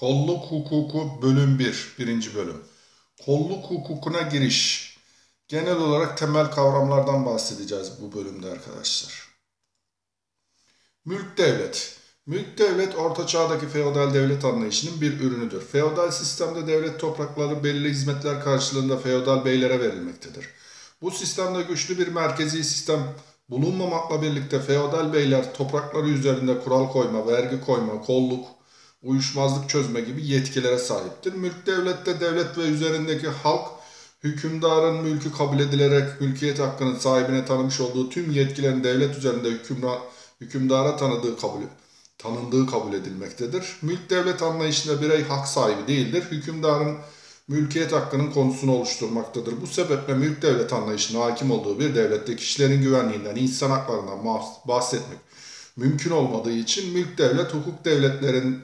Kolluk hukuku bölüm 1, birinci bölüm. Kolluk hukukuna giriş. Genel olarak temel kavramlardan bahsedeceğiz bu bölümde arkadaşlar. Mülk devlet. Mülk devlet orta çağdaki feodal devlet anlayışının bir ürünüdür. Feodal sistemde devlet toprakları belirli hizmetler karşılığında feodal beylere verilmektedir. Bu sistemde güçlü bir merkezi sistem bulunmamakla birlikte feodal beyler toprakları üzerinde kural koyma, vergi koyma, kolluk, uyuşmazlık çözme gibi yetkilere sahiptir. Mülk devlette devlet ve üzerindeki halk hükümdarın mülkü kabul edilerek mülkiyet hakkının sahibine tanımış olduğu tüm yetkilerin devlet üzerinde hükümdar, hükümdara tanıdığı kabul tanındığı kabul edilmektedir. Mülk devlet anlayışında birey hak sahibi değildir. Hükümdarın mülkiyet hakkının konusunu oluşturmaktadır. Bu sebeple mülk devlet anlayışına hakim olduğu bir devlette kişilerin güvenliğinden, insan haklarından bahsetmek mümkün olmadığı için mülk devlet hukuk devletlerin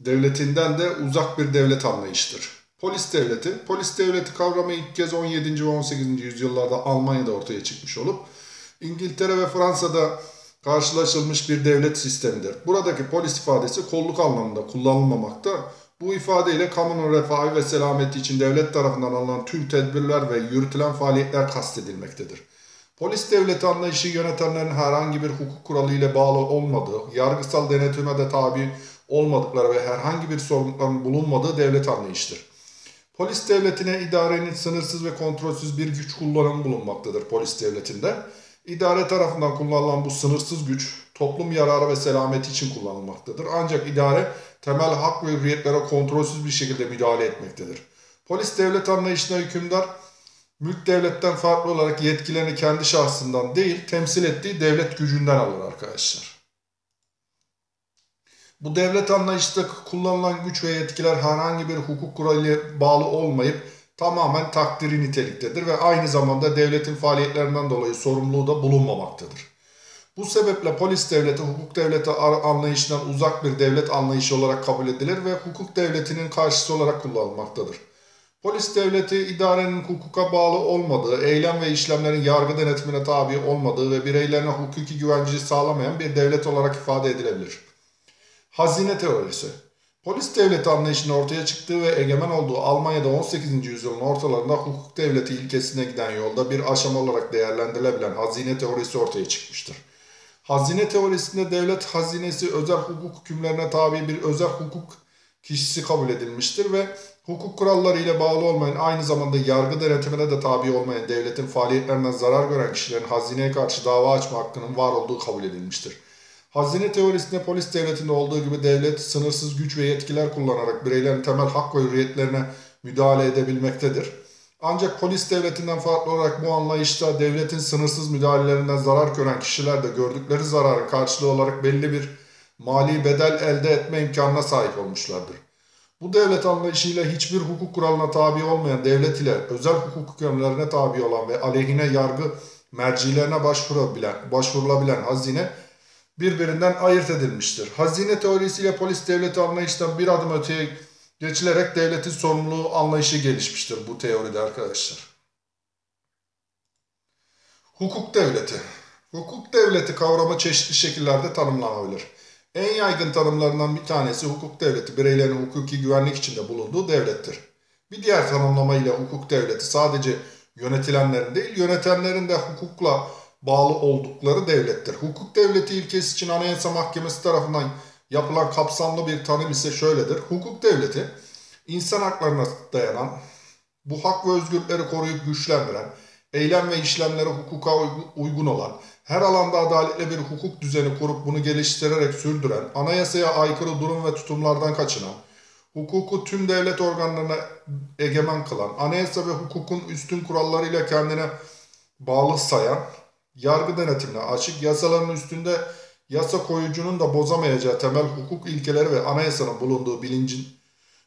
devletinden de uzak bir devlet anlayıştır. Polis devleti, polis devleti kavramı ilk kez 17. ve 18. yüzyıllarda Almanya'da ortaya çıkmış olup İngiltere ve Fransa'da karşılaşılmış bir devlet sistemidir. Buradaki polis ifadesi kolluk anlamında kullanılmamakta. Bu ifadeyle kamunun refahı ve selameti için devlet tarafından alınan tüm tedbirler ve yürütülen faaliyetler kastedilmektedir. Polis devleti anlayışı yönetenlerin herhangi bir hukuk kuralı ile bağlı olmadığı, yargısal denetime de tabi olmadıkları ve herhangi bir sorumlulukların bulunmadığı devlet anlayışıdır. Polis devletine idarenin sınırsız ve kontrolsüz bir güç kullanımı bulunmaktadır polis devletinde. İdare tarafından kullanılan bu sınırsız güç toplum yararı ve selameti için kullanılmaktadır. Ancak idare temel hak ve hürriyetlere kontrolsüz bir şekilde müdahale etmektedir. Polis devlet anlayışına hükümdar mülk devletten farklı olarak yetkilerini kendi şahsından değil temsil ettiği devlet gücünden alır arkadaşlar. Bu devlet anlayışta kullanılan güç ve yetkiler herhangi bir hukuk kuralına bağlı olmayıp tamamen takdiri niteliktedir ve aynı zamanda devletin faaliyetlerinden dolayı sorumluluğu da bulunmamaktadır. Bu sebeple polis devleti hukuk devleti anlayışından uzak bir devlet anlayışı olarak kabul edilir ve hukuk devletinin karşısı olarak kullanılmaktadır. Polis devleti idarenin hukuka bağlı olmadığı, eylem ve işlemlerin yargı denetimine tabi olmadığı ve bireylerine hukuki güvencesi sağlamayan bir devlet olarak ifade edilebilir. Hazine teorisi. Polis devleti anlayışının ortaya çıktığı ve egemen olduğu Almanya'da 18. yüzyılın ortalarında hukuk devleti ilkesine giden yolda bir aşama olarak değerlendirilebilen hazine teorisi ortaya çıkmıştır. Hazine teorisinde devlet hazinesi özel hukuk hükümlerine tabi bir özel hukuk kişisi kabul edilmiştir ve hukuk kuralları ile bağlı olmayan aynı zamanda yargı denetimine de tabi olmayan devletin faaliyetlerinden zarar gören kişilerin hazineye karşı dava açma hakkının var olduğu kabul edilmiştir. Hazine teorisinde polis devletinde olduğu gibi devlet sınırsız güç ve yetkiler kullanarak bireylerin temel hak ve hürriyetlerine müdahale edebilmektedir. Ancak polis devletinden farklı olarak bu anlayışta devletin sınırsız müdahalelerinden zarar gören kişiler de gördükleri zararın karşılığı olarak belli bir mali bedel elde etme imkanına sahip olmuşlardır. Bu devlet anlayışıyla hiçbir hukuk kuralına tabi olmayan devlet ile özel hukuk hükümlerine tabi olan ve aleyhine yargı mercilerine başvurabilen, başvurulabilen hazine birbirinden ayırt edilmiştir. Hazine teorisiyle polis devleti anlayıştan bir adım öteye geçilerek devletin sorumluluğu anlayışı gelişmiştir bu teoride arkadaşlar. Hukuk devleti. Hukuk devleti kavramı çeşitli şekillerde tanımlanabilir. En yaygın tanımlarından bir tanesi hukuk devleti bireylerin hukuki güvenlik içinde bulunduğu devlettir. Bir diğer tanımlama ile hukuk devleti sadece yönetilenlerin değil yönetenlerin de hukukla bağlı oldukları devlettir. Hukuk devleti ilkesi için Anayasa Mahkemesi tarafından yapılan kapsamlı bir tanım ise şöyledir. Hukuk devleti insan haklarına dayanan, bu hak ve özgürlükleri koruyup güçlendiren, eylem ve işlemleri hukuka uygun olan, her alanda adaletli bir hukuk düzeni kurup bunu geliştirerek sürdüren, anayasaya aykırı durum ve tutumlardan kaçınan, hukuku tüm devlet organlarına egemen kılan, anayasa ve hukukun üstün kurallarıyla kendine bağlı sayan, yargı denetimine açık, yasaların üstünde yasa koyucunun da bozamayacağı temel hukuk ilkeleri ve anayasanın bulunduğu bilincin,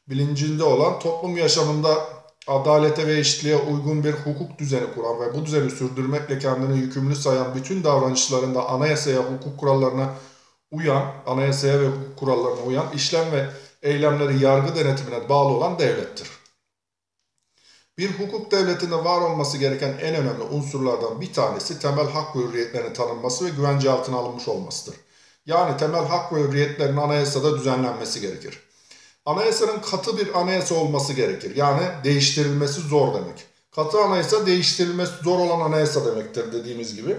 bilincinde olan toplum yaşamında adalete ve eşitliğe uygun bir hukuk düzeni kuran ve bu düzeni sürdürmekle kendini yükümlü sayan bütün davranışlarında anayasaya, hukuk kurallarına uyan, anayasaya ve hukuk kurallarına uyan işlem ve eylemleri yargı denetimine bağlı olan devlettir. Bir hukuk devletinde var olması gereken en önemli unsurlardan bir tanesi temel hak ve hürriyetlerin tanınması ve güvence altına alınmış olmasıdır. Yani temel hak ve hürriyetlerin anayasada düzenlenmesi gerekir. Anayasanın katı bir anayasa olması gerekir. Yani değiştirilmesi zor demek. Katı anayasa değiştirilmesi zor olan anayasa demektir dediğimiz gibi.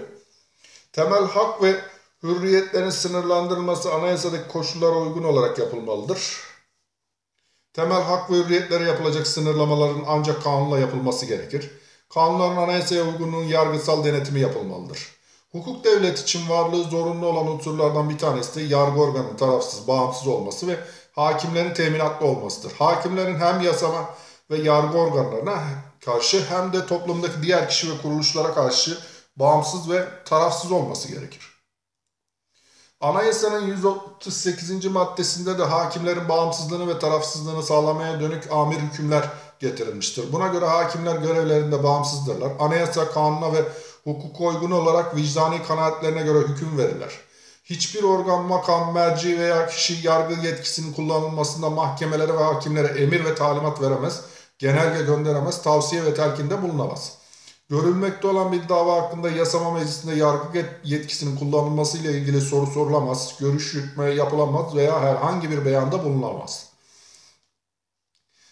Temel hak ve hürriyetlerin sınırlandırılması anayasadaki koşullara uygun olarak yapılmalıdır. Temel hak ve hürriyetlere yapılacak sınırlamaların ancak kanunla yapılması gerekir. Kanunların anayasaya uygunluğun yargısal denetimi yapılmalıdır. Hukuk devlet için varlığı zorunlu olan unsurlardan bir tanesi de yargı organının tarafsız, bağımsız olması ve hakimlerin teminatlı olmasıdır. Hakimlerin hem yasama ve yargı organlarına karşı hem de toplumdaki diğer kişi ve kuruluşlara karşı bağımsız ve tarafsız olması gerekir. Anayasanın 138. maddesinde de hakimlerin bağımsızlığını ve tarafsızlığını sağlamaya dönük amir hükümler getirilmiştir. Buna göre hakimler görevlerinde bağımsızdırlar. Anayasa, kanuna ve hukuka uygun olarak vicdani kanaatlerine göre hüküm verirler. Hiçbir organ, makam, merci veya kişi yargı yetkisinin kullanılmasında mahkemelere ve hakimlere emir ve talimat veremez, genelge gönderemez, tavsiye ve telkinde bulunamaz. Görülmekte olan bir dava hakkında yasama meclisinde yargı yetkisinin kullanılması ile ilgili soru sorulamaz, görüş yürütme yapılamaz veya herhangi bir beyanda bulunamaz.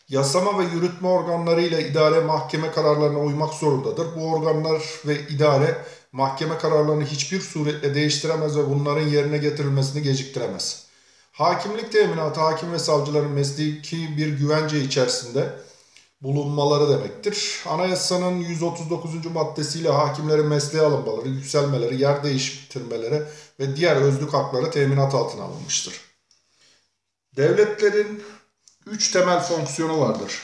Yasama ve yürütme organları ile idare mahkeme kararlarına uymak zorundadır. Bu organlar ve idare mahkeme kararlarını hiçbir suretle değiştiremez ve bunların yerine getirilmesini geciktiremez. Hakimlik teminatı hakim ve savcıların mesleki bir güvence içerisinde bulunmaları demektir. Anayasanın 139. maddesiyle hakimlerin mesleğe alınmaları, yükselmeleri, yer değiştirmeleri ve diğer özlük hakları teminat altına alınmıştır. Devletlerin üç temel fonksiyonu vardır.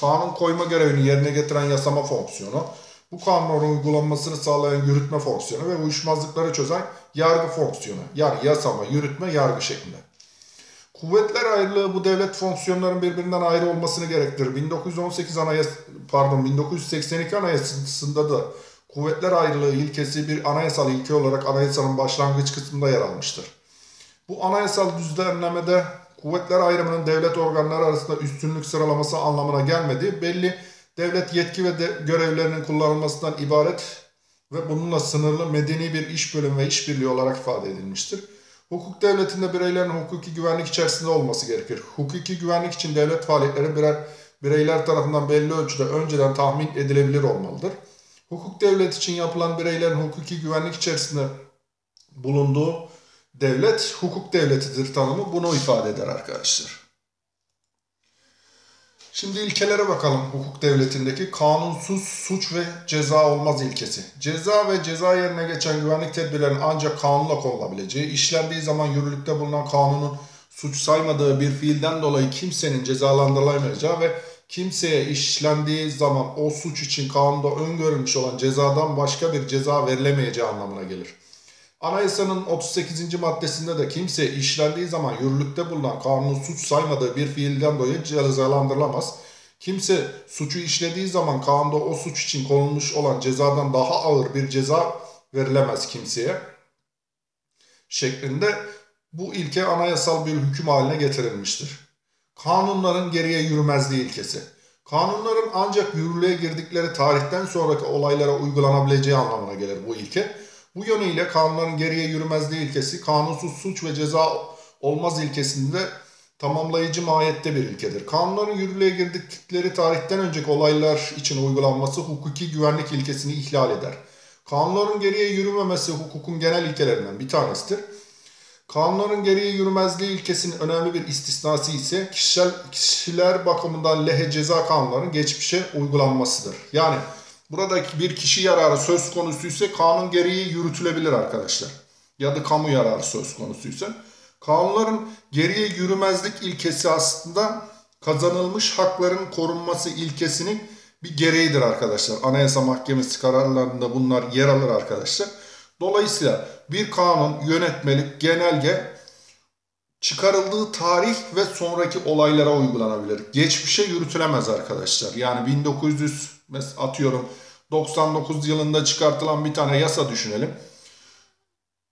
Kanun koyma görevini yerine getiren yasama fonksiyonu, bu kanunların uygulanmasını sağlayan yürütme fonksiyonu ve uyuşmazlıkları çözen yargı fonksiyonu. Yani yasama, yürütme, yargı şeklinde. Kuvvetler ayrılığı bu devlet fonksiyonlarının birbirinden ayrı olmasını gerektirir. 1918 anayas pardon 1982 anayasasında da kuvvetler ayrılığı ilkesi bir anayasal ilke olarak anayasanın başlangıç kısmında yer almıştır. Bu anayasal düzenlemede kuvvetler ayrımının devlet organları arasında üstünlük sıralaması anlamına gelmediği belli devlet yetki ve de görevlerinin kullanılmasından ibaret ve bununla sınırlı medeni bir iş bölümü ve işbirliği olarak ifade edilmiştir. Hukuk devletinde bireylerin hukuki güvenlik içerisinde olması gerekir. Hukuki güvenlik için devlet faaliyetleri birer, bireyler tarafından belli ölçüde önceden tahmin edilebilir olmalıdır. Hukuk devlet için yapılan bireylerin hukuki güvenlik içerisinde bulunduğu devlet hukuk devletidir tanımı bunu ifade eder arkadaşlar. Şimdi ilkelere bakalım hukuk devletindeki kanunsuz suç ve ceza olmaz ilkesi. Ceza ve ceza yerine geçen güvenlik tedbirlerinin ancak kanunla konulabileceği, işlendiği zaman yürürlükte bulunan kanunun suç saymadığı bir fiilden dolayı kimsenin cezalandırılamayacağı ve kimseye işlendiği zaman o suç için kanunda öngörülmüş olan cezadan başka bir ceza verilemeyeceği anlamına gelir. Anayasanın 38. maddesinde de kimse işlendiği zaman yürürlükte bulunan kanunun suç saymadığı bir fiilden dolayı cezalandırılamaz. Kimse suçu işlediği zaman kanunda o suç için konulmuş olan cezadan daha ağır bir ceza verilemez kimseye. Şeklinde bu ilke anayasal bir hüküm haline getirilmiştir. Kanunların geriye yürümezliği ilkesi. Kanunların ancak yürürlüğe girdikleri tarihten sonraki olaylara uygulanabileceği anlamına gelir bu ilke. Bu yönüyle kanunların geriye yürümezliği ilkesi kanunsuz suç ve ceza olmaz ilkesinde tamamlayıcı mahiyette bir ilkedir. Kanunların yürürlüğe girdikleri tarihten önceki olaylar için uygulanması hukuki güvenlik ilkesini ihlal eder. Kanunların geriye yürümemesi hukukun genel ilkelerinden bir tanesidir. Kanunların geriye yürümezliği ilkesinin önemli bir istisnası ise kişisel, kişiler bakımından lehe ceza kanunlarının geçmişe uygulanmasıdır. Yani buradaki bir kişi yararı söz konusuysa kanun gereği yürütülebilir arkadaşlar. Ya da kamu yararı söz konusuysa. Kanunların geriye yürümezlik ilkesi aslında kazanılmış hakların korunması ilkesinin bir gereğidir arkadaşlar. Anayasa Mahkemesi kararlarında bunlar yer alır arkadaşlar. Dolayısıyla bir kanun, yönetmelik, genelge çıkarıldığı tarih ve sonraki olaylara uygulanabilir. Geçmişe yürütülemez arkadaşlar. Yani 1900 atıyorum 99 yılında çıkartılan bir tane yasa düşünelim.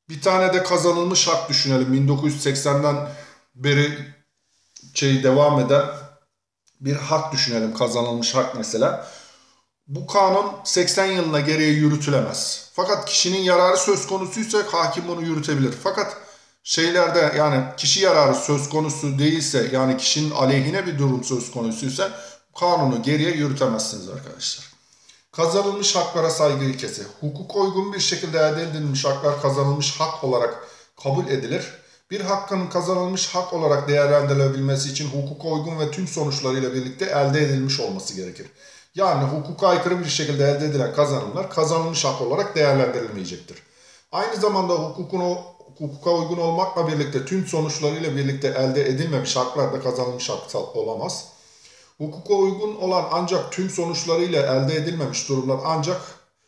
Bir tane de kazanılmış hak düşünelim. 1980'den beri şey devam eden bir hak düşünelim. Kazanılmış hak mesela. Bu kanun 80 yılına geriye yürütülemez. Fakat kişinin yararı söz konusuysa hakim bunu yürütebilir. Fakat şeylerde yani kişi yararı söz konusu değilse yani kişinin aleyhine bir durum söz konusuysa kanunu geriye yürütemezsiniz arkadaşlar. Kazanılmış haklara saygı ilkesi. Hukuk uygun bir şekilde elde edilmiş haklar kazanılmış hak olarak kabul edilir. Bir hakkın kazanılmış hak olarak değerlendirilebilmesi için hukuka uygun ve tüm sonuçlarıyla birlikte elde edilmiş olması gerekir. Yani hukuka aykırı bir şekilde elde edilen kazanımlar kazanılmış hak olarak değerlendirilmeyecektir. Aynı zamanda hukukun hukuka uygun olmakla birlikte tüm sonuçlarıyla birlikte elde edilmemiş haklar da kazanılmış hak olamaz. Hukuka uygun olan ancak tüm sonuçlarıyla elde edilmemiş durumlar ancak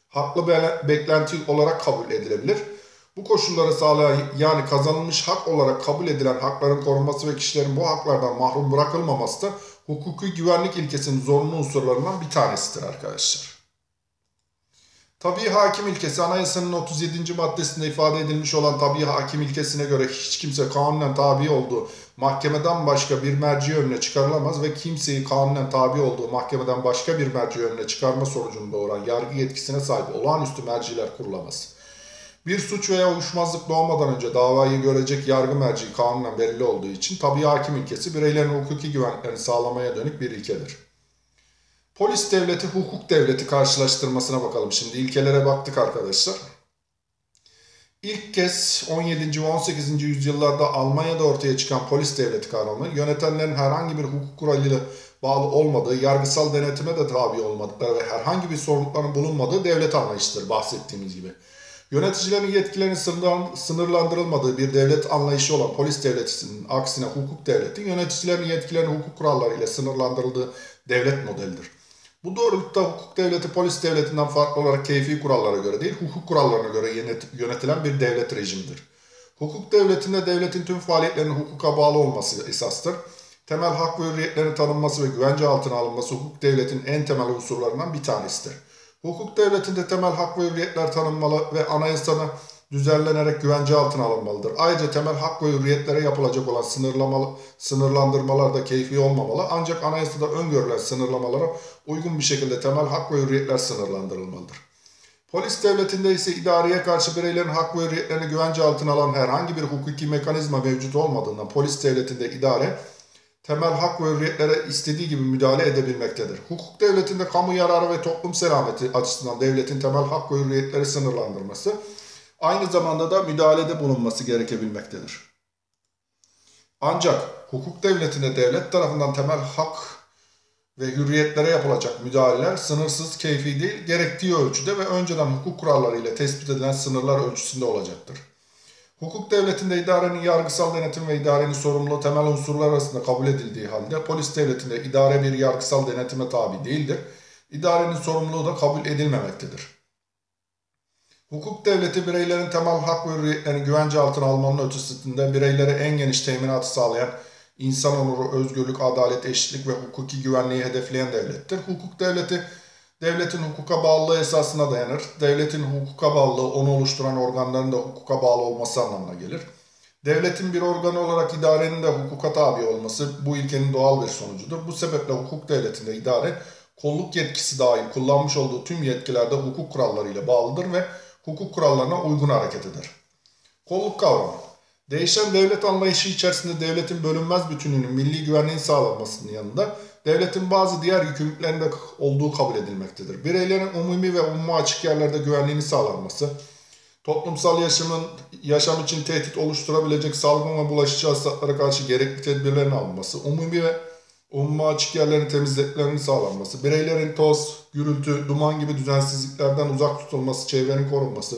haklı beklenti olarak kabul edilebilir. Bu koşulları sağlayan yani kazanılmış hak olarak kabul edilen hakların korunması ve kişilerin bu haklardan mahrum bırakılmaması da hukuki güvenlik ilkesinin zorunlu unsurlarından bir tanesidir arkadaşlar. Tabii hakim ilkesi anayasanın 37. maddesinde ifade edilmiş olan tabii hakim ilkesine göre hiç kimse kanunen tabi olduğu mahkemeden başka bir merci önüne çıkarılamaz ve kimseyi kanunen tabi olduğu mahkemeden başka bir merci önüne çıkarma sonucunda doğuran yargı yetkisine sahip olağanüstü merciler kurulamaz. Bir suç veya uyuşmazlık doğmadan önce davayı görecek yargı merci kanunen belirli olduğu için tabii hakim ilkesi bireylerin hukuki güvenliklerini sağlamaya dönük bir ilkedir. Polis devleti, hukuk devleti karşılaştırmasına bakalım. Şimdi ilkelere baktık arkadaşlar. İlk kez 17. ve 18. yüzyıllarda Almanya'da ortaya çıkan polis devleti kavramı yönetenlerin herhangi bir hukuk kuralıyla bağlı olmadığı, yargısal denetime de tabi olmadıkları ve herhangi bir sorumlulukların bulunmadığı devlet anlayışıdır bahsettiğimiz gibi. Yöneticilerin yetkilerinin sınırlandırılmadığı bir devlet anlayışı olan polis devletinin aksine hukuk devleti yöneticilerin yetkilerinin hukuk kuralları ile sınırlandırıldığı devlet modelidir. Bu doğrultuda hukuk devleti polis devletinden farklı olarak keyfi kurallara göre değil, hukuk kurallarına göre yönetilen bir devlet rejimidir. Hukuk devletinde devletin tüm faaliyetlerinin hukuka bağlı olması esastır. Temel hak ve hürriyetlerin tanınması ve güvence altına alınması hukuk devletin en temel unsurlarından bir tanesidir. Hukuk devletinde temel hak ve hürriyetler tanınmalı ve anayasana düzenlenerek güvence altına alınmalıdır. Ayrıca temel hak ve hürriyetlere yapılacak olan sınırlamalı, sınırlandırmalar da keyfi olmamalı. Ancak anayasada öngörülen sınırlamalara uygun bir şekilde temel hak ve hürriyetler sınırlandırılmalıdır. Polis devletinde ise idareye karşı bireylerin hak ve hürriyetlerini güvence altına alan herhangi bir hukuki mekanizma mevcut olmadığından polis devletinde idare temel hak ve hürriyetlere istediği gibi müdahale edebilmektedir. Hukuk devletinde kamu yararı ve toplum selameti açısından devletin temel hak ve hürriyetleri sınırlandırması aynı zamanda da müdahalede bulunması gerekebilmektedir. Ancak hukuk devletinde devlet tarafından temel hak ve hürriyetlere yapılacak müdahaleler sınırsız, keyfi değil, gerektiği ölçüde ve önceden hukuk kuralları ile tespit edilen sınırlar ölçüsünde olacaktır. Hukuk devletinde idarenin yargısal denetim ve idarenin sorumluluğu temel unsurlar arasında kabul edildiği halde polis devletinde idare bir yargısal denetime tabi değildir. İdarenin sorumluluğu da kabul edilmemektedir. Hukuk devleti bireylerin temel hak ve hürriyetlerini güvence altına almanın ötesinde bireylere en geniş teminatı sağlayan insan onuru, özgürlük, adalet, eşitlik ve hukuki güvenliği hedefleyen devlettir. Hukuk devleti devletin hukuka bağlılığı esasına dayanır. Devletin hukuka bağlılığı onu oluşturan organların da hukuka bağlı olması anlamına gelir. Devletin bir organı olarak idarenin de hukuka tabi olması bu ilkenin doğal bir sonucudur. Bu sebeple hukuk devletinde idare kolluk yetkisi dahil kullanmış olduğu tüm yetkilerde hukuk kurallarıyla bağlıdır ve hukuk kurallarına uygun hareket eder. Kolluk kavramı Değişen devlet anlayışı içerisinde devletin bölünmez bütünlüğünün milli güvenliğin sağlanmasının yanında devletin bazı diğer yükümlülüklerinde olduğu kabul edilmektedir. Bireylerin umumi ve umuma açık yerlerde güvenliğini sağlanması, toplumsal yaşamın yaşam için tehdit oluşturabilecek salgın ve bulaşıcı hastalıklara karşı gerekli tedbirlerin alınması, umumi ve umuma açık yerlerin temizliklerinin sağlanması, bireylerin toz, gürültü, duman gibi düzensizliklerden uzak tutulması, çevrenin korunması,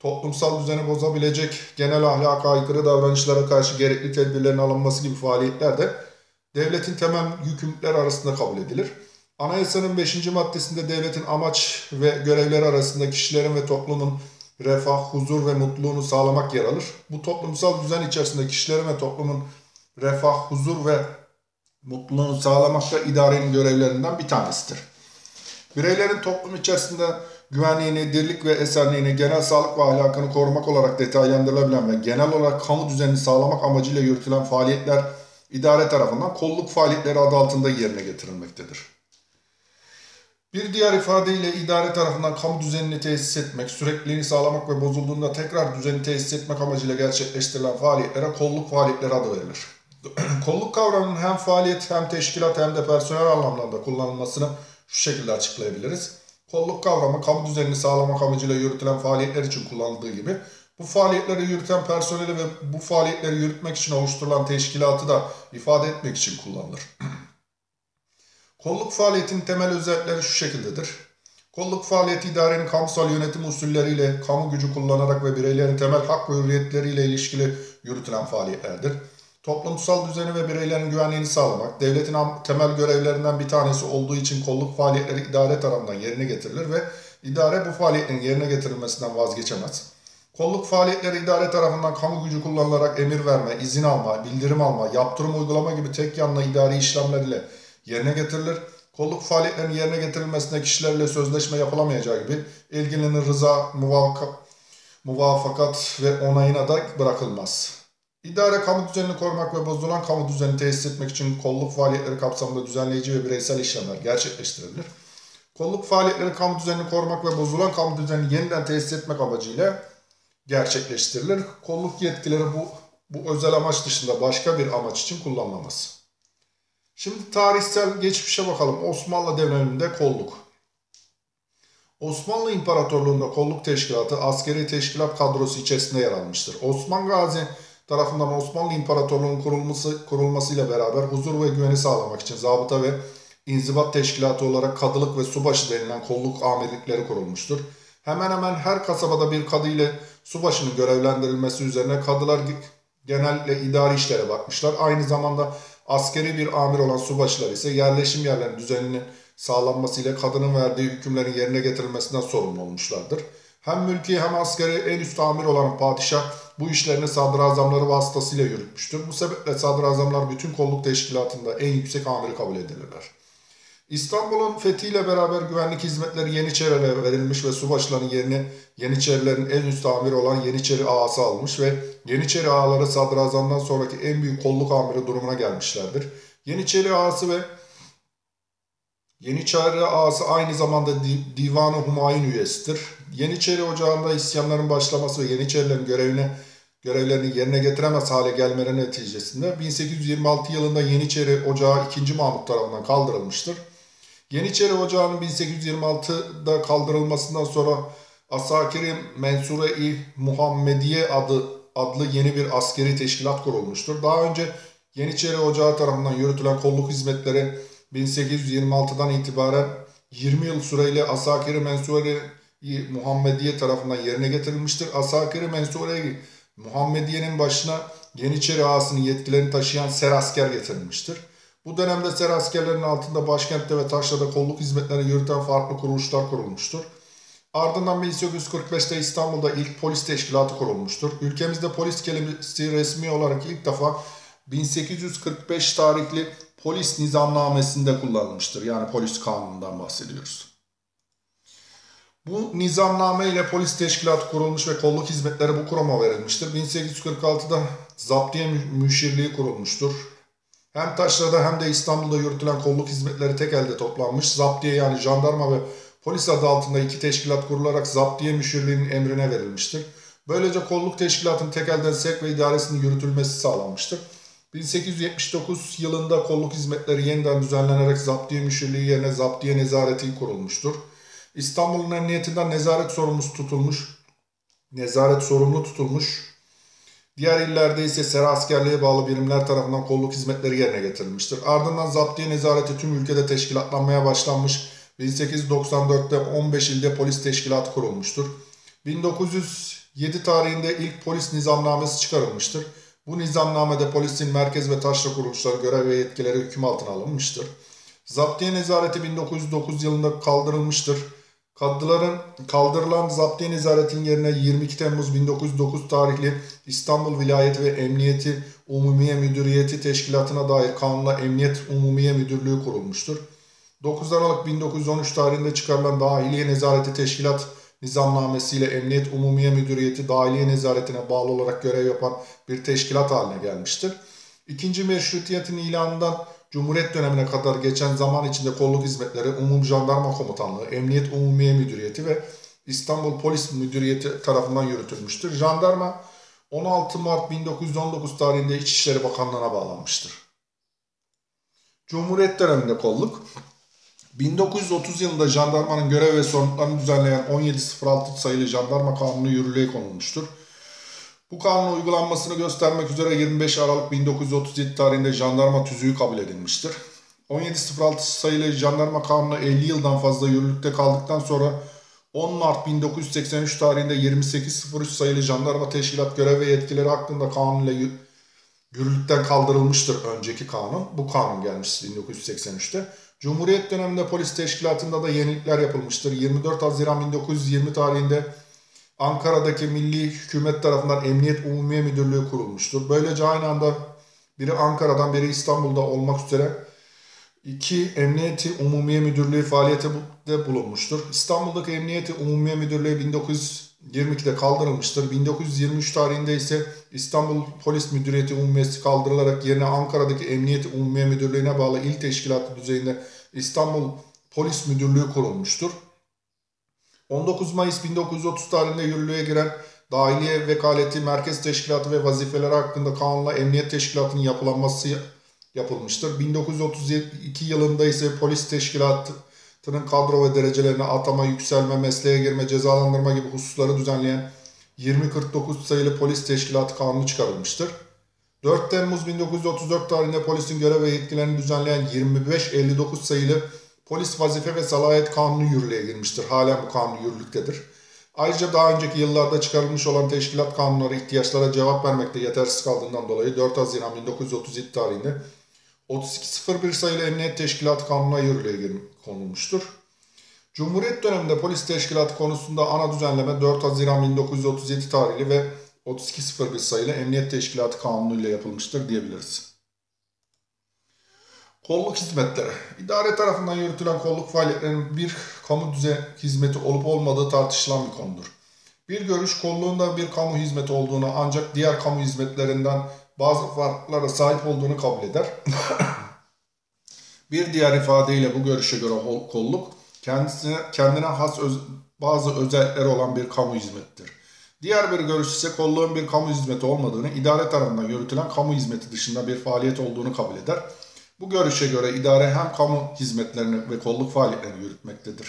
toplumsal düzeni bozabilecek genel ahlaka aykırı davranışlara karşı gerekli tedbirlerin alınması gibi faaliyetler de devletin temel yükümlülükler arasında kabul edilir. Anayasanın 5. maddesinde devletin amaç ve görevleri arasında kişilerin ve toplumun refah, huzur ve mutluluğunu sağlamak yer alır. Bu toplumsal düzen içerisinde kişilerin ve toplumun refah, huzur ve mutluluğunu sağlamak da idarenin görevlerinden bir tanesidir. Bireylerin toplum içerisinde güvenliğini, dirlik ve esenliğini, genel sağlık ve ahlakını korumak olarak detaylandırılabilen ve genel olarak kamu düzenini sağlamak amacıyla yürütülen faaliyetler idare tarafından kolluk faaliyetleri adı altında yerine getirilmektedir. Bir diğer ifadeyle idare tarafından kamu düzenini tesis etmek, sürekliliğini sağlamak ve bozulduğunda tekrar düzeni tesis etmek amacıyla gerçekleştirilen faaliyetlere kolluk faaliyetleri adı verilir. kolluk kavramının hem faaliyet hem teşkilat hem de personel anlamlarında kullanılmasını şu şekilde açıklayabiliriz. Kolluk kavramı kamu düzenini sağlamak amacıyla yürütülen faaliyetler için kullanıldığı gibi bu faaliyetleri yürüten personeli ve bu faaliyetleri yürütmek için oluşturulan teşkilatı da ifade etmek için kullanılır. Kolluk faaliyetinin temel özellikleri şu şekildedir. Kolluk faaliyeti idarenin kamusal yönetim usulleriyle, kamu gücü kullanarak ve bireylerin temel hak ve hürriyetleriyle ilişkili yürütülen faaliyetlerdir. Toplumsal düzeni ve bireylerin güvenliğini sağlamak, devletin temel görevlerinden bir tanesi olduğu için kolluk faaliyetleri idare tarafından yerine getirilir ve idare bu faaliyetlerin yerine getirilmesinden vazgeçemez. Kolluk faaliyetleri idare tarafından kamu gücü kullanılarak emir verme, izin alma, bildirim alma, yaptırım uygulama gibi tek yanlı idari işlemler ile yerine getirilir. Kolluk faaliyetlerinin yerine getirilmesinde kişilerle sözleşme yapılamayacağı gibi ilgilinin rıza, muvafakat ve onayına da bırakılmaz. İdare kamu düzenini korumak ve bozulan kamu düzenini tesis etmek için kolluk faaliyetleri kapsamında düzenleyici ve bireysel işlemler gerçekleştirilir. Kolluk faaliyetleri kamu düzenini korumak ve bozulan kamu düzenini yeniden tesis etmek amacıyla gerçekleştirilir. Kolluk yetkileri bu, bu özel amaç dışında başka bir amaç için kullanılamaz. Şimdi tarihsel geçmişe bakalım. Osmanlı döneminde kolluk. Osmanlı İmparatorluğu'nda kolluk teşkilatı askeri teşkilat kadrosu içerisinde yer almıştır. Osman Gazi tarafından Osmanlı İmparatorluğu'nun kurulması, kurulmasıyla beraber huzur ve güveni sağlamak için zabıta ve inzibat teşkilatı olarak kadılık ve subaşı denilen kolluk amirlikleri kurulmuştur. Hemen hemen her kasabada bir kadı ile subaşının görevlendirilmesi üzerine kadılar genellikle idari işlere bakmışlar. Aynı zamanda askeri bir amir olan subaşılar ise yerleşim yerlerinin düzeninin sağlanmasıyla kadının verdiği hükümlerin yerine getirilmesinden sorumlu olmuşlardır. Hem mülki hem askeri en üst amir olan padişah bu işlerini sadrazamları vasıtasıyla yürütmüştür. Bu sebeple sadrazamlar bütün kolluk teşkilatında en yüksek amiri kabul edilirler. İstanbul'un fethiyle beraber güvenlik hizmetleri Yeniçerilere verilmiş ve subaşıların yerine Yeniçerilerin en üst amiri olan Yeniçeri ağası almış ve Yeniçeri ağaları sadrazamdan sonraki en büyük kolluk amiri durumuna gelmişlerdir. Yeniçeri ağası ve Yeniçeri ağası aynı zamanda Divan-ı Humayun üyesidir. Yeniçeri Ocağı'nda isyanların başlaması ve Yeniçerilerin görevine görevlerini yerine getiremez hale gelmeleri neticesinde 1826 yılında Yeniçeri Ocağı 2. Mahmut tarafından kaldırılmıştır. Yeniçeri Ocağı'nın 1826'da kaldırılmasından sonra Asakiri Mensure-i Muhammediye adı adlı yeni bir askeri teşkilat kurulmuştur. Daha önce Yeniçeri Ocağı tarafından yürütülen kolluk hizmetleri 1826'dan itibaren 20 yıl süreyle Asakiri Mensure-i Muhammediye tarafından yerine getirilmiştir. Asakiri Mensure-i Muhammediye'nin başına Yeniçeri ağasının yetkilerini taşıyan ser asker getirilmiştir. Bu dönemde ser askerlerinin altında başkentte ve taşrada kolluk hizmetlerini yürüten farklı kuruluşlar kurulmuştur. Ardından 1845'te İstanbul'da ilk polis teşkilatı kurulmuştur. Ülkemizde polis kelimesi resmi olarak ilk defa 1845 tarihli polis nizamnamesinde kullanılmıştır. Yani polis kanunundan bahsediyoruz. Bu nizamname ile polis teşkilatı kurulmuş ve kolluk hizmetleri bu kuruma verilmiştir. 1846'da zaptiye müşirliği kurulmuştur. Hem Taşra'da hem de İstanbul'da yürütülen kolluk hizmetleri tek elde toplanmış. Zaptiye yani jandarma ve polis adı altında iki teşkilat kurularak zaptiye müşirliğinin emrine verilmiştir. Böylece kolluk teşkilatının tek elden sevk ve idaresinin yürütülmesi sağlanmıştır. 1879 yılında kolluk hizmetleri yeniden düzenlenerek zaptiye müşirliği yerine zaptiye nezareti kurulmuştur. İstanbul'un emniyetinden nezaret sorumlusu tutulmuş, nezaret sorumlu tutulmuş Diğer illerde ise sera askerliğe bağlı birimler tarafından kolluk hizmetleri yerine getirilmiştir. Ardından zaptiye nezareti tüm ülkede teşkilatlanmaya başlanmış. 1894'te 15 ilde polis teşkilatı kurulmuştur. 1907 tarihinde ilk polis nizamnamesi çıkarılmıştır. Bu nizamnamede polisin merkez ve taşra kuruluşları görev ve yetkileri hüküm altına alınmıştır. Zaptiye nezareti 1909 yılında kaldırılmıştır. Kadıların kaldırılan zaptiye nezaretin yerine 22 Temmuz 1909 tarihli İstanbul Vilayeti ve Emniyeti Umumiye Müdüriyeti Teşkilatı'na dair kanunla Emniyet Umumiye Müdürlüğü kurulmuştur. 9 Aralık 1913 tarihinde çıkarılan Dahiliye Nezareti Teşkilat nizamnamesiyle Emniyet Umumiye Müdüriyeti Dahiliye Nezaretine bağlı olarak görev yapan bir teşkilat haline gelmiştir. İkinci meşrutiyetin ilanından Cumhuriyet dönemine kadar geçen zaman içinde kolluk hizmetleri Umum Jandarma Komutanlığı, Emniyet Umumiye Müdüriyeti ve İstanbul Polis Müdüriyeti tarafından yürütülmüştür. Jandarma 16 Mart 1919 tarihinde İçişleri Bakanlığı'na bağlanmıştır. Cumhuriyet döneminde kolluk 1930 yılında jandarmanın görev ve sorumluluklarını düzenleyen 1706 sayılı jandarma kanunu yürürlüğe konulmuştur. Bu kanunun uygulanmasını göstermek üzere 25 Aralık 1937 tarihinde jandarma tüzüğü kabul edilmiştir. 1706 sayılı jandarma kanunu 50 yıldan fazla yürürlükte kaldıktan sonra 10 Mart 1983 tarihinde 2803 sayılı jandarma teşkilat görev ve yetkileri hakkında kanun ile yürürlükten kaldırılmıştır önceki kanun. Bu kanun gelmiş 1983'te. Cumhuriyet döneminde polis teşkilatında da yenilikler yapılmıştır. 24 Haziran 1920 tarihinde Ankara'daki Milli Hükümet tarafından Emniyet Umumiye Müdürlüğü kurulmuştur. Böylece aynı anda biri Ankara'dan biri İstanbul'da olmak üzere iki Emniyeti Umumiye Müdürlüğü faaliyete bulunmuştur. İstanbul'daki Emniyeti Umumiye Müdürlüğü 1922'de kaldırılmıştır. 1923 tarihinde ise İstanbul Polis Müdüriyeti Umumiyesi kaldırılarak yerine Ankara'daki Emniyeti Umumiye Müdürlüğü'ne bağlı il teşkilatı düzeyinde İstanbul Polis Müdürlüğü kurulmuştur. 19 Mayıs 1930 tarihinde yürürlüğe giren Dahiliye Vekaleti Merkez Teşkilatı ve vazifeleri hakkında kanunla Emniyet Teşkilatı'nın yapılanması yapılmıştır. 1932 yılında ise polis teşkilatının kadro ve derecelerine atama, yükselme, mesleğe girme, cezalandırma gibi hususları düzenleyen 2049 sayılı polis teşkilatı kanunu çıkarılmıştır. 4 Temmuz 1934 tarihinde polisin görev ve yetkilerini düzenleyen 2559 sayılı Polis Vazife ve Salahiyet Kanunu yürürlüğe girmiştir. Halen bu kanun yürürlüktedir. Ayrıca daha önceki yıllarda çıkarılmış olan teşkilat kanunları ihtiyaçlara cevap vermekte yetersiz kaldığından dolayı 4 Haziran 1937 tarihinde 3201 sayılı Emniyet Teşkilatı Kanunu'na yürürlüğe konulmuştur. Cumhuriyet döneminde polis teşkilatı konusunda ana düzenleme 4 Haziran 1937 tarihli ve 3201 sayılı Emniyet Teşkilatı Kanunu ile yapılmıştır diyebiliriz. Kolluk hizmetleri. İdare tarafından yürütülen kolluk faaliyetlerinin bir kamu düzen hizmeti olup olmadığı tartışılan bir konudur. Bir görüş kolluğunda bir kamu hizmeti olduğunu ancak diğer kamu hizmetlerinden bazı farklara sahip olduğunu kabul eder. bir diğer ifadeyle bu görüşe göre kolluk kendisine kendine has öz, bazı özellikleri olan bir kamu hizmettir. Diğer bir görüş ise kolluğun bir kamu hizmeti olmadığını, idare tarafından yürütülen kamu hizmeti dışında bir faaliyet olduğunu kabul eder. Bu görüşe göre idare hem kamu hizmetlerini ve kolluk faaliyetlerini yürütmektedir.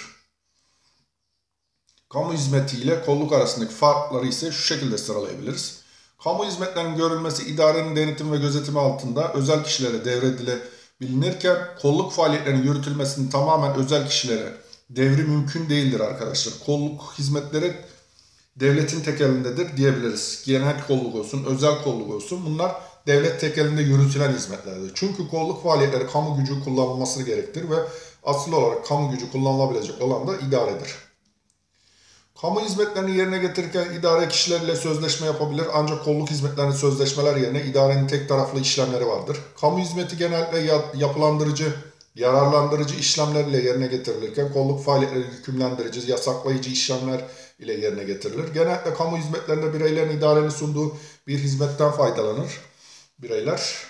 Kamu hizmeti ile kolluk arasındaki farkları ise şu şekilde sıralayabiliriz. Kamu hizmetlerinin görülmesi idarenin denetim ve gözetimi altında özel kişilere devredilebilirken kolluk faaliyetlerinin yürütülmesinin tamamen özel kişilere devri mümkün değildir arkadaşlar. Kolluk hizmetleri devletin tekelindedir diyebiliriz. Genel kolluk olsun, özel kolluk olsun bunlar devlet tekelinde yürütülen hizmetlerdir. Çünkü kolluk faaliyetleri kamu gücü kullanılmasını gerektirir ve asıl olarak kamu gücü kullanılabilecek olan da idaredir. Kamu hizmetlerini yerine getirirken idare kişilerle sözleşme yapabilir ancak kolluk hizmetlerinin sözleşmeler yerine idarenin tek taraflı işlemleri vardır. Kamu hizmeti genellikle yapılandırıcı, yararlandırıcı işlemlerle yerine getirilirken kolluk faaliyetleri hükümlendirici, yasaklayıcı işlemler ile yerine getirilir. Genellikle kamu hizmetlerinde bireylerin idarenin sunduğu bir hizmetten faydalanır bireyler.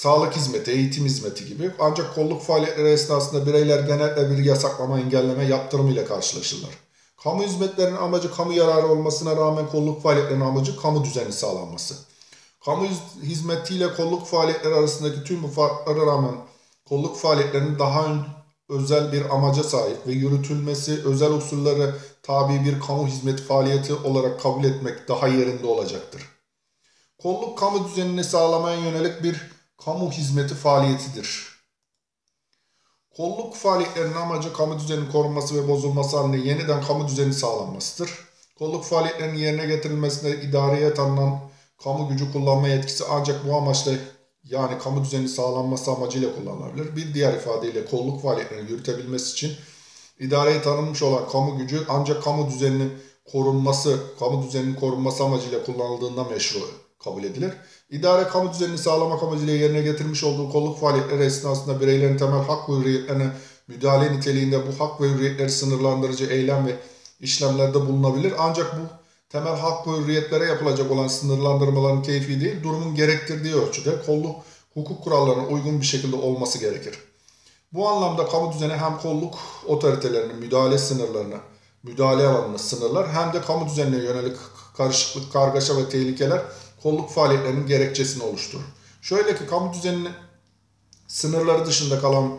Sağlık hizmeti, eğitim hizmeti gibi. Ancak kolluk faaliyetleri esnasında bireyler genellikle bir yasaklama, engelleme, yaptırım ile karşılaşırlar. Kamu hizmetlerinin amacı kamu yararı olmasına rağmen kolluk faaliyetlerinin amacı kamu düzeni sağlanması. Kamu hizmetiyle kolluk faaliyetleri arasındaki tüm bu farklara rağmen kolluk faaliyetlerinin daha özel bir amaca sahip ve yürütülmesi özel usullere tabi bir kamu hizmeti faaliyeti olarak kabul etmek daha yerinde olacaktır. Kolluk kamu düzenini sağlamaya yönelik bir kamu hizmeti faaliyetidir. Kolluk faaliyetlerinin amacı kamu düzeninin korunması ve bozulması halinde yeniden kamu düzeni sağlanmasıdır. Kolluk faaliyetlerinin yerine getirilmesinde idareye tanınan kamu gücü kullanma yetkisi ancak bu amaçla yani kamu düzeni sağlanması amacıyla kullanılabilir. Bir diğer ifadeyle kolluk faaliyetlerini yürütebilmesi için idareye tanınmış olan kamu gücü ancak kamu düzeninin korunması, kamu düzeninin korunması amacıyla kullanıldığında meşru kabul edilir. İdare kamu düzenini sağlamak amacıyla yerine getirmiş olduğu kolluk faaliyetleri esnasında bireylerin temel hak ve hürriyetlerine müdahale niteliğinde bu hak ve hürriyetleri sınırlandırıcı eylem ve işlemlerde bulunabilir. Ancak bu temel hak ve hürriyetlere yapılacak olan sınırlandırmaların keyfi değil, durumun gerektirdiği ölçüde kolluk hukuk kurallarına uygun bir şekilde olması gerekir. Bu anlamda kamu düzeni hem kolluk otoritelerinin müdahale sınırlarını, müdahale alanını sınırlar hem de kamu düzenine yönelik karışıklık, kargaşa ve tehlikeler kolluk faaliyetlerinin gerekçesini oluşturur. Şöyle ki kamu düzeninin sınırları dışında kalan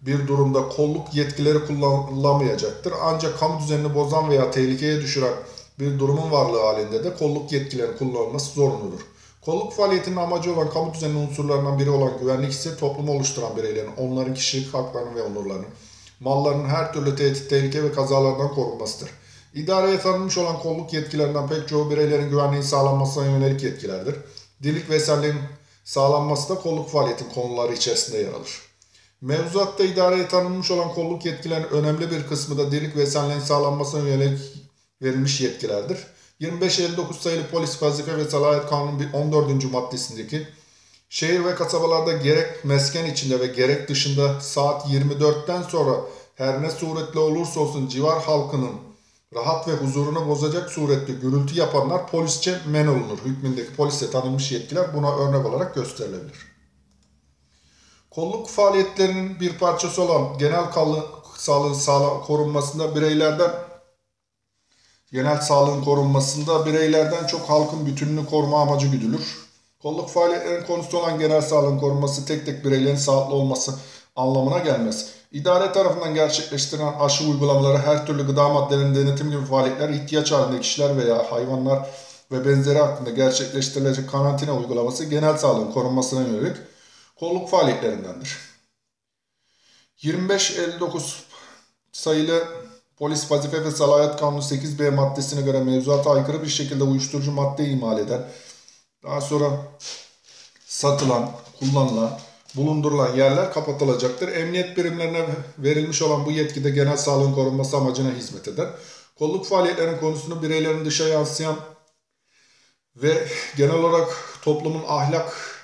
bir durumda kolluk yetkileri kullanılamayacaktır. Ancak kamu düzenini bozan veya tehlikeye düşüren bir durumun varlığı halinde de kolluk yetkilerinin kullanılması zorunludur. Kolluk faaliyetinin amacı olan kamu düzeninin unsurlarından biri olan güvenlik ise toplumu oluşturan bireylerin, onların kişilik haklarını ve onurlarını, mallarının her türlü tehdit, tehlike ve kazalardan korunmasıdır. İdareye tanınmış olan kolluk yetkilerinden pek çoğu bireylerin güvenliği sağlanmasına yönelik yetkilerdir. Dilik ve eserliğin sağlanması da kolluk faaliyetin konuları içerisinde yer alır. Mevzuatta idareye tanınmış olan kolluk yetkilerinin önemli bir kısmı da dirlik ve esenliğin sağlanmasına yönelik verilmiş yetkilerdir. 2559 sayılı polis vazife ve salayet kanunun 14. maddesindeki şehir ve kasabalarda gerek mesken içinde ve gerek dışında saat 24'ten sonra her ne suretle olursa olsun civar halkının rahat ve huzurunu bozacak surette gürültü yapanlar polisçe men olunur. Hükmündeki polise tanınmış yetkiler buna örnek olarak gösterilebilir. Kolluk faaliyetlerinin bir parçası olan genel sağlığın sağla korunmasında bireylerden genel sağlığın korunmasında bireylerden çok halkın bütününü koruma amacı güdülür. Kolluk faaliyetlerinin konusu olan genel sağlığın korunması tek tek bireylerin sağlıklı olması anlamına gelmez. İdare tarafından gerçekleştirilen aşı uygulamaları her türlü gıda maddelerinin denetim gibi faaliyetler ihtiyaç halinde kişiler veya hayvanlar ve benzeri hakkında gerçekleştirilecek karantina uygulaması genel sağlığın korunmasına yönelik kolluk faaliyetlerindendir. 2559 sayılı Polis Vazife ve Salayet Kanunu 8B maddesine göre mevzuata aykırı bir şekilde uyuşturucu madde imal eden, daha sonra satılan, kullanılan, bulundurulan yerler kapatılacaktır. Emniyet birimlerine verilmiş olan bu yetkide genel sağlığın korunması amacına hizmet eder. Kolluk faaliyetlerinin konusunu bireylerin dışa yansıyan ve genel olarak toplumun ahlak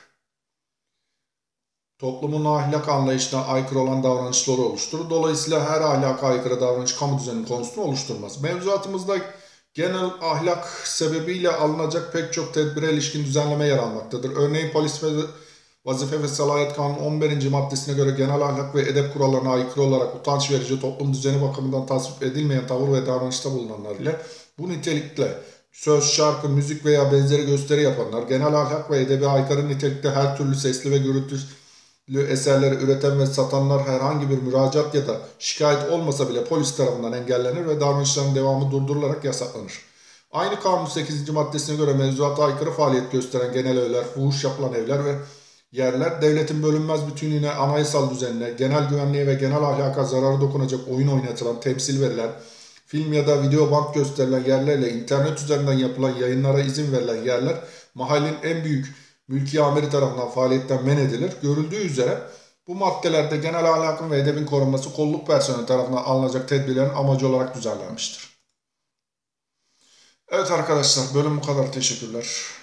toplumun ahlak anlayışına aykırı olan davranışları oluşturur. Dolayısıyla her ahlaka aykırı davranış kamu düzeninin konusunu oluşturmaz. Mevzuatımızda genel ahlak sebebiyle alınacak pek çok tedbire ilişkin düzenleme yer almaktadır. Örneğin polis ve vazife ve salayet kanunun 11. maddesine göre genel ahlak ve edep kurallarına aykırı olarak utanç verici toplum düzeni bakımından tasvip edilmeyen tavır ve davranışta bulunanlar ile bu nitelikle söz, şarkı, müzik veya benzeri gösteri yapanlar, genel ahlak ve edebi aykırı nitelikte her türlü sesli ve gürültü eserleri üreten ve satanlar herhangi bir müracaat ya da şikayet olmasa bile polis tarafından engellenir ve davranışların devamı durdurularak yasaklanır. Aynı kanun 8. maddesine göre mevzuata aykırı faaliyet gösteren genel evler, fuhuş yapılan evler ve yerler devletin bölünmez bütünlüğüne, anayasal düzenine, genel güvenliğe ve genel ahlaka zararı dokunacak oyun oynatılan, temsil verilen, film ya da video bank gösterilen yerlerle internet üzerinden yapılan yayınlara izin verilen yerler mahallenin en büyük mülki amiri tarafından faaliyetten men edilir. Görüldüğü üzere bu maddelerde genel ahlakın ve edebin korunması kolluk personeli tarafından alınacak tedbirlerin amacı olarak düzenlenmiştir. Evet arkadaşlar bölüm bu kadar. Teşekkürler.